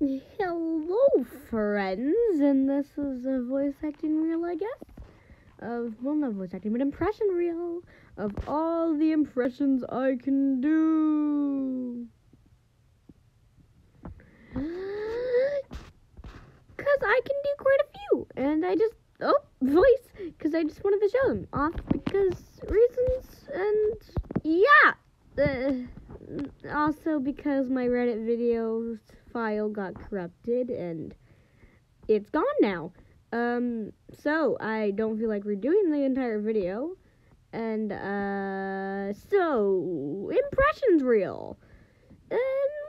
Hello, friends, and this is a voice acting reel, I guess. Of, well, not voice acting, but impression reel of all the impressions I can do. Because I can do quite a few, and I just, oh, voice, because I just wanted to show them off because reasons, and yeah. Uh, also because my Reddit videos file got corrupted and it's gone now. Um, so I don't feel like redoing the entire video. And, uh, so, impressions reel. And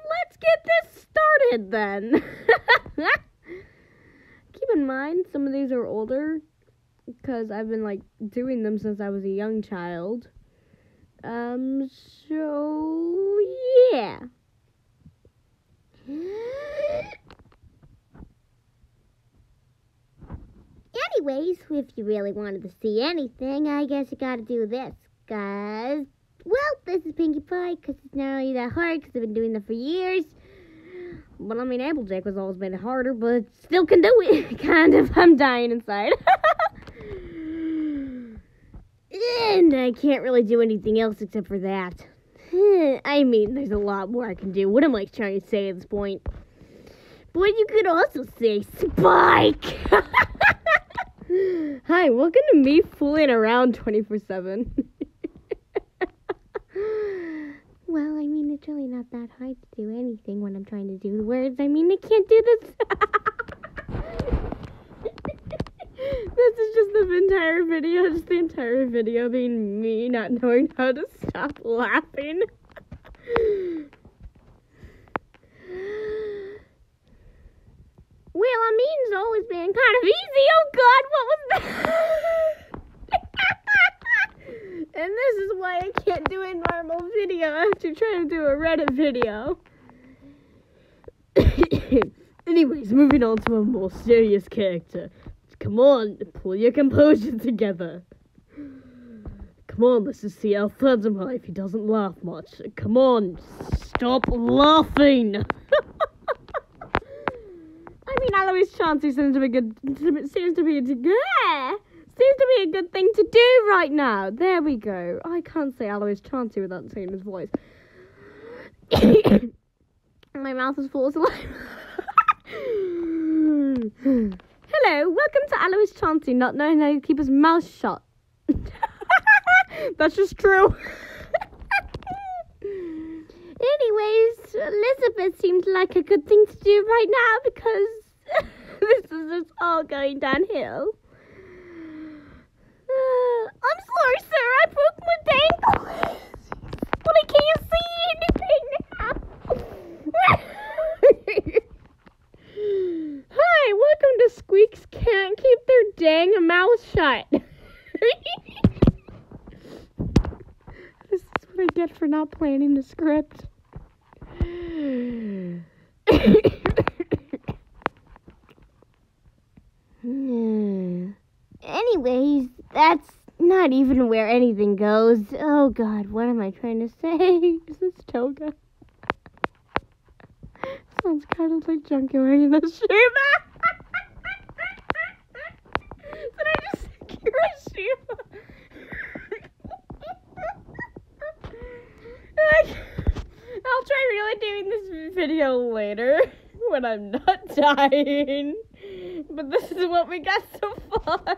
let's get this started then. Keep in mind, some of these are older because I've been, like, doing them since I was a young child. Um, so, yeah. Anyways, if you really wanted to see anything, I guess you gotta do this. Cause, well, this is Pinkie Pie, cause it's not really that hard, cause I've been doing that for years. But I mean, Applejack was always made harder, but still can do it. kind of. I'm dying inside. and I can't really do anything else except for that. Hmm, I mean, there's a lot more I can do. What am I trying to say at this point? But you could also say Spike! Hi, welcome to me fooling around 24 7. well, I mean, it's really not that hard to do anything when I'm trying to do the words. I mean, I can't do this. this is just the entire video, just the entire video being me not knowing how to stop laughing. Well, I mean, it's always been kind of easy. Oh God, what was that? and this is why I can't do a normal video after trying to do a Reddit video. Anyways, moving on to a more serious character. Come on, pull your composure together. Come on, let's just see how Phantomhive. He doesn't laugh much. Come on, stop laughing. I mean, Alois Trancy seems to be good. Seems to be a yeah, seems to be a good thing to do right now. There we go. I can't say Alois Trancy without saying his voice. My mouth is full of slime. Hello, welcome to Alois Trancy, not knowing how to keep his mouth shut. That's just true. Anyways, Elizabeth seems like a good thing to do right now because this is just all going downhill. Uh, I'm sorry, sir. I broke my ankle. but I can't see anything now. Hi, welcome to Sqeaks Can't Keep Their Dang Mouth Shut. this is what I get for not planning the script. Anyways, that's not even where anything goes. Oh god, what am I trying to say? Is this toga? Sounds kind of like Junkie wearing a shoe. Did I just say Hiroshima? I'll try really doing this video later when I'm not dying. But this is what we got so far.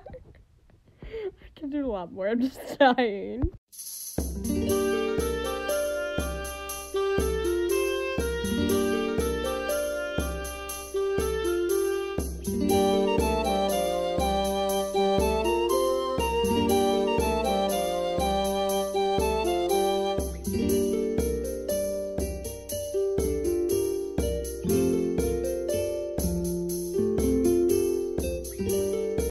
I can do a lot more. I'm just dying.